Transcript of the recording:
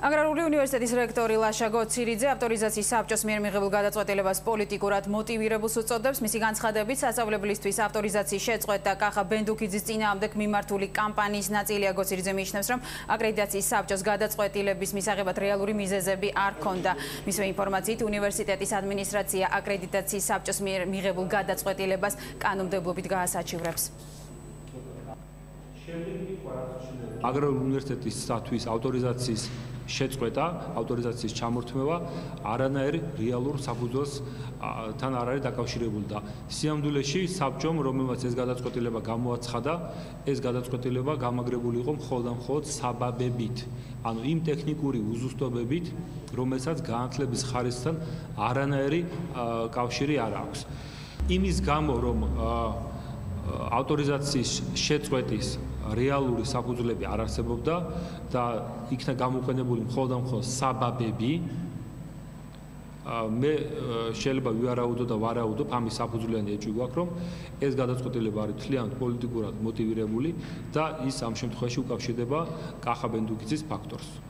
აგრარული უნივერსიტეტის რექტორი ლაშა გოცირიძე ავტორიზაციის საბჭოს მიერ მიღებულ გადაწყვეტილებას პოლიტიკურად მოტივირებულს უწოდებს. მისი განცხადებით, სასწავლებლისთვის ავტორიზაციის შეწყვეტა კახა ბენდუკიძის წინააღმდეგ მიმართული კამპანიის ნაწილია გოცირიძე მიიჩნევს, რომ აკრედიტაციის საბჭოს გადაწყვეტილების მისაღებად რეალური მიზეზები არ ქონდა. მისვე ინფორმაციით, უნივერსიტეტის ადმინისტრაცია აკრედიტაციის საბჭოს მიერ მიღებულ გადაწყვეტილებას კანონმდებლობით გაასაჩივრებს. აგრარული უნივერსიტეტის სტატუის ავტორიზაციის შეწყვეტა, ავტორიზაციის ჩამორთმევა არანაირ რეალურ საფუძველს თან არ არის დაკავშირებული და სიამდვილეში საბჭომ, რომელმაც ეს გადაწყვეტილება გამოაცხადა, ეს გადაწყვეტილება გამაგრებული იყო მხოლოდ და მხოლოდ საბაბებით, ანუ იმ ტექნიკური უზუსტობებით, რომელსაც განათლების ხარისხთან არანაირი კავშირი არ აქვს. იმის გამო, რომ ავტორიზაციის შეწყვეტის რეალური საფუძვლები არ არსებობდა და იქნა გამოყენებული მხოლოდ და მხოლოდ საბაბები. მე შეიძლება ვიარაუდო და ვარაუდო ამის საფუძვლიანი ეჭვი გვაქვს რომ ეს გადაწყვეტილება არის თლიანად პოლიტიკურად მოტივირებული და ის ამ შემთხვევაში უკავშირდება კახაბენდუკიძის ფაქტორს